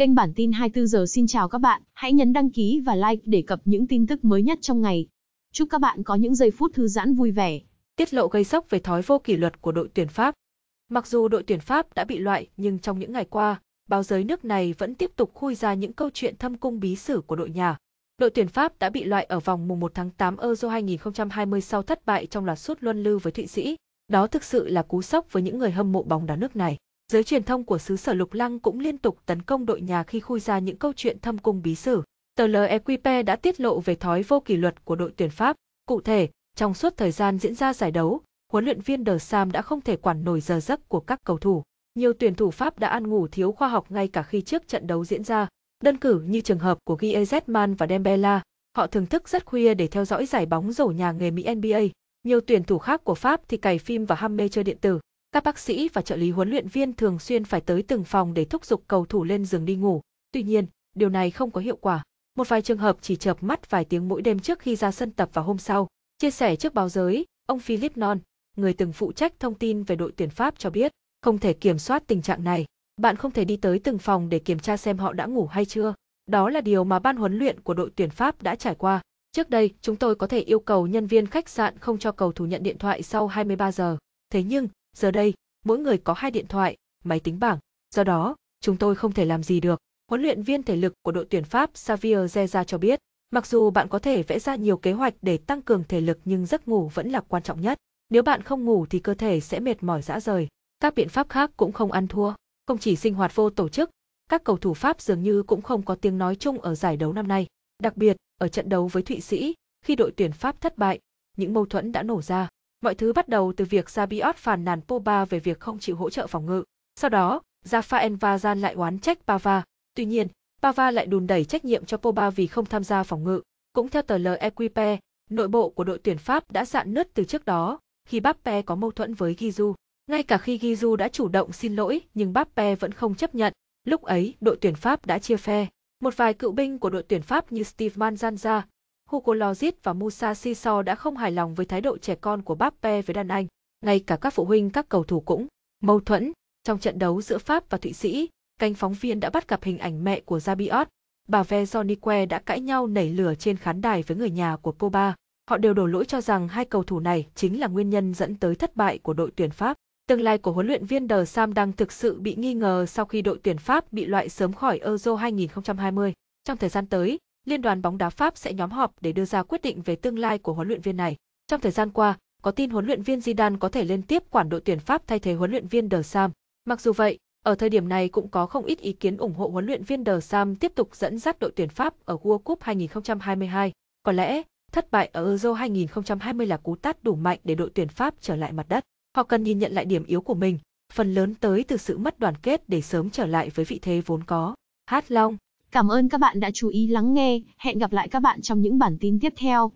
Kênh bản tin 24 giờ xin chào các bạn, hãy nhấn đăng ký và like để cập những tin tức mới nhất trong ngày. Chúc các bạn có những giây phút thư giãn vui vẻ. Tiết lộ gây sốc về thói vô kỷ luật của đội tuyển Pháp. Mặc dù đội tuyển Pháp đã bị loại, nhưng trong những ngày qua, báo giới nước này vẫn tiếp tục khui ra những câu chuyện thâm cung bí sử của đội nhà. Đội tuyển Pháp đã bị loại ở vòng mùng 1 tháng 8 Euro 2020 sau thất bại trong loạt sút luân lưu với Thụy Sĩ. Đó thực sự là cú sốc với những người hâm mộ bóng đá nước này. Giới truyền thông của xứ sở Lục Lăng cũng liên tục tấn công đội nhà khi khui ra những câu chuyện thâm cung bí sử. Tờ L'Equipe đã tiết lộ về thói vô kỷ luật của đội tuyển Pháp. Cụ thể, trong suốt thời gian diễn ra giải đấu, huấn luyện viên De Sam đã không thể quản nổi giờ giấc của các cầu thủ. Nhiều tuyển thủ Pháp đã ăn ngủ thiếu khoa học ngay cả khi trước trận đấu diễn ra. Đơn cử như trường hợp của Griezmann và Dembele, họ thường thức rất khuya để theo dõi giải bóng rổ nhà nghề Mỹ NBA. Nhiều tuyển thủ khác của Pháp thì cày phim và ham mê chơi điện tử. Các bác sĩ và trợ lý huấn luyện viên thường xuyên phải tới từng phòng để thúc giục cầu thủ lên giường đi ngủ. Tuy nhiên, điều này không có hiệu quả. Một vài trường hợp chỉ chợp mắt vài tiếng mỗi đêm trước khi ra sân tập vào hôm sau. Chia sẻ trước báo giới, ông Philip Non, người từng phụ trách thông tin về đội tuyển Pháp cho biết, không thể kiểm soát tình trạng này. Bạn không thể đi tới từng phòng để kiểm tra xem họ đã ngủ hay chưa. Đó là điều mà ban huấn luyện của đội tuyển Pháp đã trải qua. Trước đây, chúng tôi có thể yêu cầu nhân viên khách sạn không cho cầu thủ nhận điện thoại sau 23 giờ. Thế nhưng, giờ đây, mỗi người có hai điện thoại, máy tính bảng. Do đó, chúng tôi không thể làm gì được. Huấn luyện viên thể lực của đội tuyển Pháp Xavier Zeza cho biết, mặc dù bạn có thể vẽ ra nhiều kế hoạch để tăng cường thể lực nhưng giấc ngủ vẫn là quan trọng nhất. Nếu bạn không ngủ thì cơ thể sẽ mệt mỏi dã rời. Các biện pháp khác cũng không ăn thua. Không chỉ sinh hoạt vô tổ chức, các cầu thủ Pháp dường như cũng không có tiếng nói chung ở giải đấu năm nay. Đặc biệt, ở trận đấu với Thụy Sĩ, khi đội tuyển Pháp thất bại, những mâu thuẫn đã nổ ra. Mọi thứ bắt đầu từ việc Rabiot phàn nàn Pogba về việc không chịu hỗ trợ phòng ngự. Sau đó, Rafael Vazan lại oán trách Pava. Tuy nhiên, Pava lại đùn đẩy trách nhiệm cho Pogba vì không tham gia phòng ngự. Cũng theo tờ L'Equipe, nội bộ của đội tuyển Pháp đã dạn nứt từ trước đó, khi Bappe có mâu thuẫn với Giroud. Ngay cả khi Giroud đã chủ động xin lỗi nhưng Bappe vẫn không chấp nhận. Lúc ấy, đội tuyển Pháp đã chia phe. Một vài cựu binh của đội tuyển Pháp như Steve Manzanza, Hugo Lloris và Musa Sissoko đã không hài lòng với thái độ trẻ con của Bappe với đàn anh. Ngay cả các phụ huynh các cầu thủ cũng mâu thuẫn. Trong trận đấu giữa Pháp và Thụy Sĩ, cánh phóng viên đã bắt gặp hình ảnh mẹ của Rabiot. Bà Ve Jonique đã cãi nhau nảy lửa trên khán đài với người nhà của Pogba. Họ đều đổ lỗi cho rằng hai cầu thủ này chính là nguyên nhân dẫn tới thất bại của đội tuyển Pháp. Tương lai của huấn luyện viên De Sam đang thực sự bị nghi ngờ sau khi đội tuyển Pháp bị loại sớm khỏi Euro 2020. Trong thời gian tới, Liên đoàn bóng đá Pháp sẽ nhóm họp để đưa ra quyết định về tương lai của huấn luyện viên này. Trong thời gian qua, có tin huấn luyện viên Zidane có thể lên tiếp quản đội tuyển Pháp thay thế huấn luyện viên De Sam. Mặc dù vậy, ở thời điểm này cũng có không ít ý kiến ủng hộ huấn luyện viên De Sam tiếp tục dẫn dắt đội tuyển Pháp ở World Cup 2022. Có lẽ, thất bại ở Euro 2020 là cú tát đủ mạnh để đội tuyển Pháp trở lại mặt đất. Họ cần nhìn nhận lại điểm yếu của mình, phần lớn tới từ sự mất đoàn kết để sớm trở lại với vị thế vốn có. Hát Long Cảm ơn các bạn đã chú ý lắng nghe, hẹn gặp lại các bạn trong những bản tin tiếp theo.